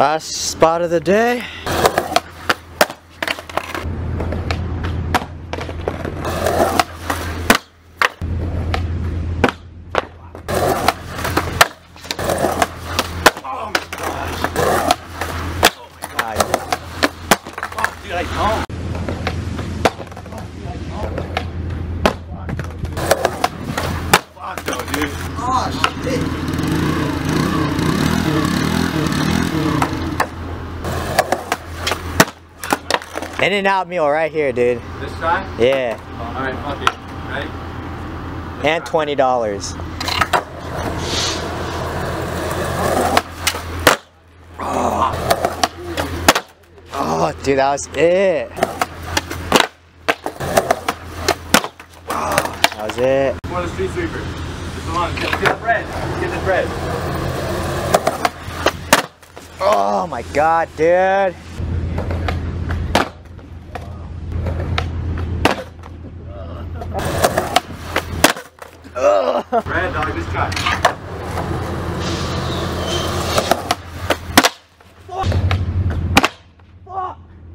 Last spot of the day. Dude, I don't. Fuck no, dude. In and out meal right here, dude. This try? Yeah. Oh, Alright, fuck it. Ready? And twenty dollars. Oh, dude, that was it. Oh, that was it. One of the street sweepers. Just along. Get, get the bread. Get the bread. Oh my god, dude. Bread, dog. Just try.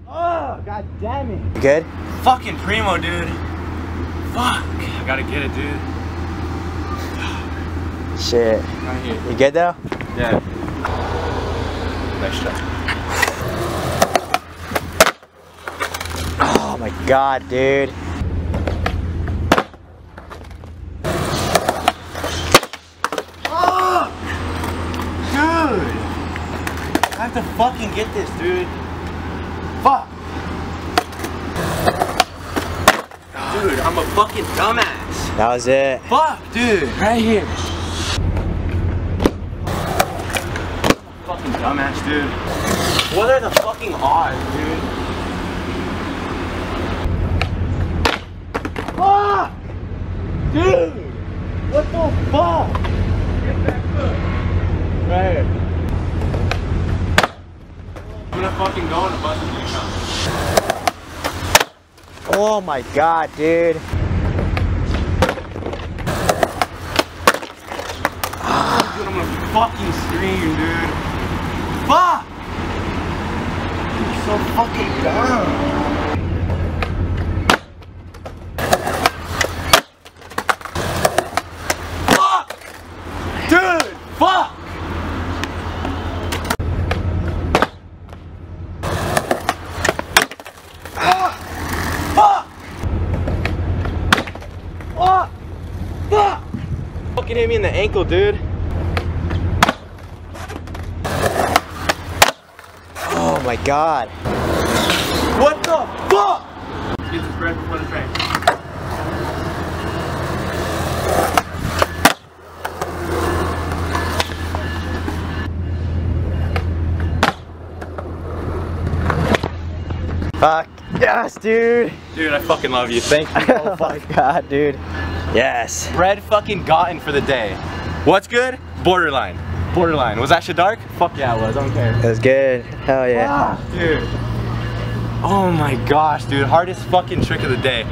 Oh, god damn it. You good? Fucking primo, dude. Fuck. I gotta get it, dude. Shit. Right here. You good though? Yeah. Nice try. Oh my god, dude. Dude! I have to fucking get this, dude. Fuck! Dude, I'm a fucking dumbass. That was it. Fuck, dude. Right here. Fucking dumbass, dude. What are the fucking odds, dude? Fuck! Dude! What the fuck? Get that foot. Right here. Fucking go and bust. Oh my god, dude. Dude, I'm gonna fucking scream, dude. Fuck! You're so fucking dumb. Fuck! Dude, fuck! Fuck! Fuck! Fuck! Fuck! Fucking hit me in the ankle, dude. Oh my god. What the fuck? Let's get this bread before the train. Fuck. Yes, dude. Dude, I fucking love you. Thank you. Oh my god, dude. Yes. Red fucking gotten for the day. What's good? Borderline. Borderline. Was that shit dark? Fuck yeah, it was. I don't care. It was good. Hell yeah. Dude. Oh my gosh, dude. Hardest fucking trick of the day.